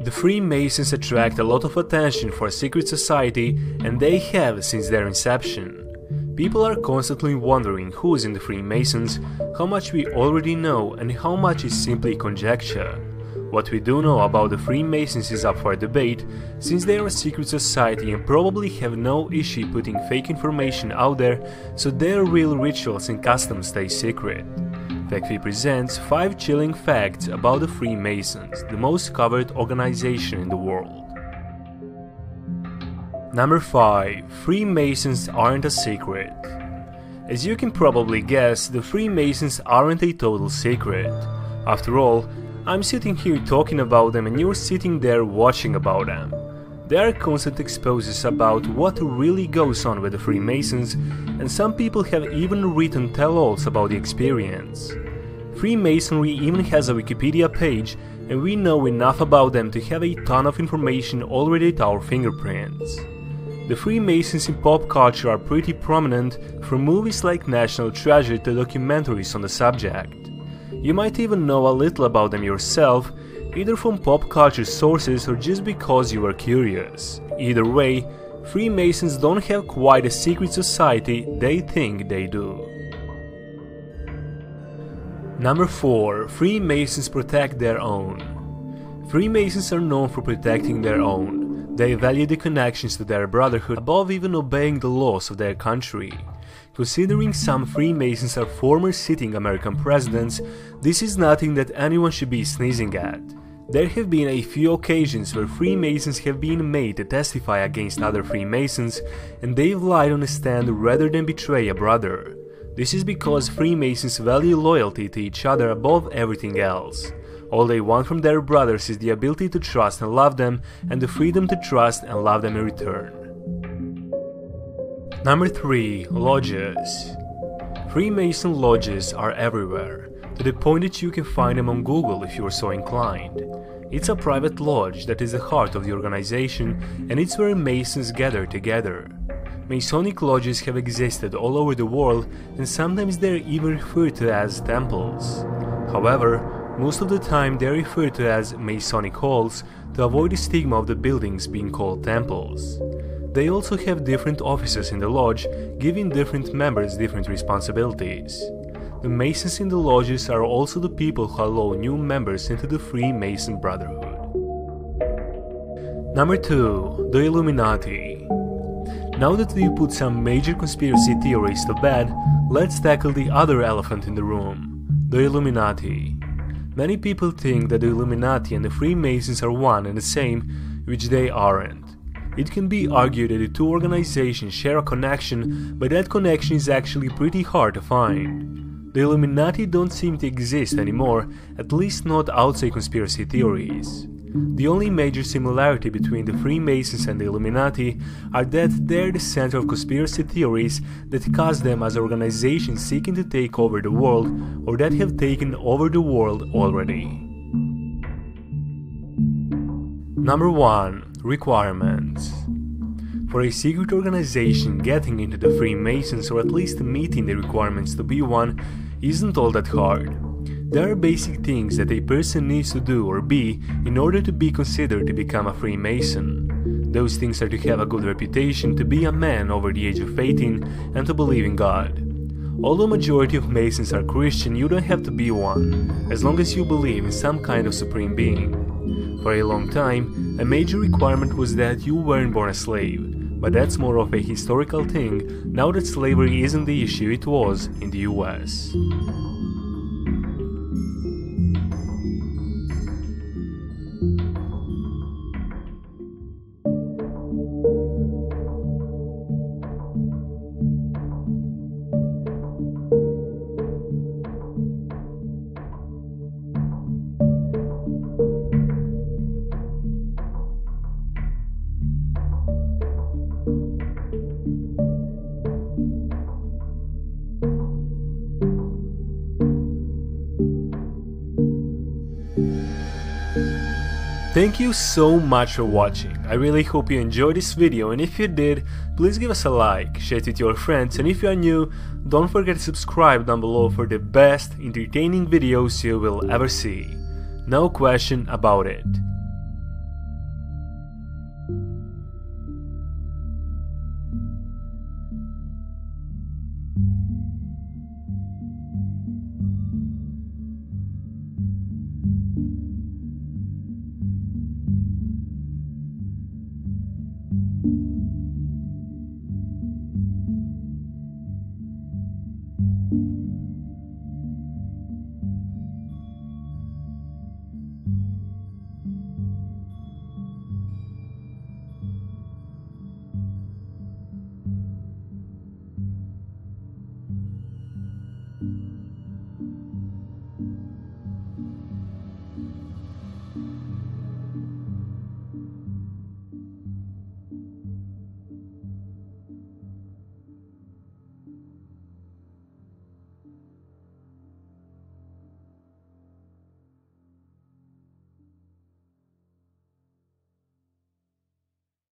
The Freemasons attract a lot of attention for a secret society and they have since their inception. People are constantly wondering who is in the Freemasons, how much we already know and how much is simply conjecture. What we do know about the Freemasons is up for debate, since they are a secret society and probably have no issue putting fake information out there, so their real rituals and customs stay secret. FactFeed presents 5 chilling facts about the Freemasons, the most covered organization in the world. Number 5. Freemasons aren't a secret. As you can probably guess, the Freemasons aren't a total secret. After all, I'm sitting here talking about them and you're sitting there watching about them. There are constant exposes about what really goes on with the Freemasons, and some people have even written tell-alls about the experience. Freemasonry even has a Wikipedia page, and we know enough about them to have a ton of information already at our fingerprints. The Freemasons in pop culture are pretty prominent, from movies like National Treasure to documentaries on the subject. You might even know a little about them yourself, either from pop culture sources or just because you are curious. Either way, Freemasons don't have quite a secret society they think they do. Number 4. Freemasons protect their own. Freemasons are known for protecting their own. They value the connections to their brotherhood above even obeying the laws of their country. Considering some Freemasons are former sitting American presidents, this is nothing that anyone should be sneezing at. There have been a few occasions where Freemasons have been made to testify against other Freemasons, and they've lied on a stand rather than betray a brother. This is because Freemasons value loyalty to each other above everything else. All they want from their brothers is the ability to trust and love them, and the freedom to trust and love them in return. Number 3. Lodges Freemason lodges are everywhere, to the point that you can find them on Google if you are so inclined. It's a private lodge that is the heart of the organization, and it's where Masons gather together. Masonic lodges have existed all over the world, and sometimes they're even referred to as temples. However, most of the time they're referred to as Masonic halls to avoid the stigma of the buildings being called temples. They also have different offices in the lodge, giving different members different responsibilities. The Masons in the lodges are also the people who allow new members into the Freemason Brotherhood. Number 2. The Illuminati Now that we've put some major conspiracy theories to bed, let's tackle the other elephant in the room, the Illuminati. Many people think that the Illuminati and the Freemasons are one and the same, which they aren't. It can be argued that the two organizations share a connection, but that connection is actually pretty hard to find. The Illuminati don't seem to exist anymore, at least not outside conspiracy theories. The only major similarity between the Freemasons and the Illuminati are that they're the center of conspiracy theories that cast them as organizations seeking to take over the world or that have taken over the world already. Number 1 Requirements For a secret organization, getting into the Freemasons or at least meeting the requirements to be one isn't all that hard. There are basic things that a person needs to do or be in order to be considered to become a Freemason. Those things are to have a good reputation, to be a man over the age of 18, and to believe in God. Although majority of Masons are Christian, you don't have to be one, as long as you believe in some kind of supreme being. For a long time, a major requirement was that you weren't born a slave, but that's more of a historical thing now that slavery isn't the issue it was in the US. Thank you so much for watching, I really hope you enjoyed this video and if you did, please give us a like, share it with your friends and if you are new, don't forget to subscribe down below for the best entertaining videos you will ever see. No question about it.